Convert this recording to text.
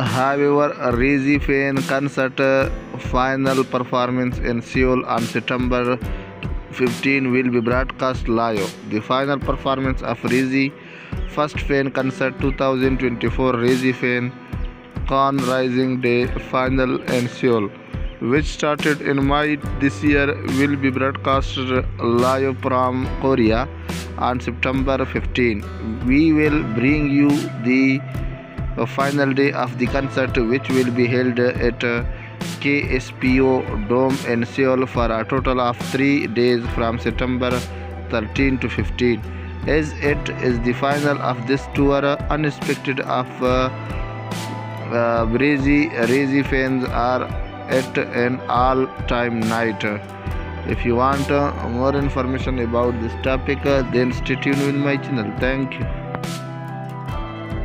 However, Rizzy Fane concert uh, final performance in Seoul on September 15 will be broadcast live. The final performance of Rizzy First Fane Concert 2024 Rizzy Fane Con Rising Day final in Seoul, which started in May this year, will be broadcast live from Korea on September 15. We will bring you the final day of the concert, which will be held at KSPO Dome in Seoul for a total of three days from September 13 to 15. As it is the final of this tour, unexpected of uh, uh, fans are at an all-time night. If you want uh, more information about this topic, uh, then stay tuned with my channel. Thank you.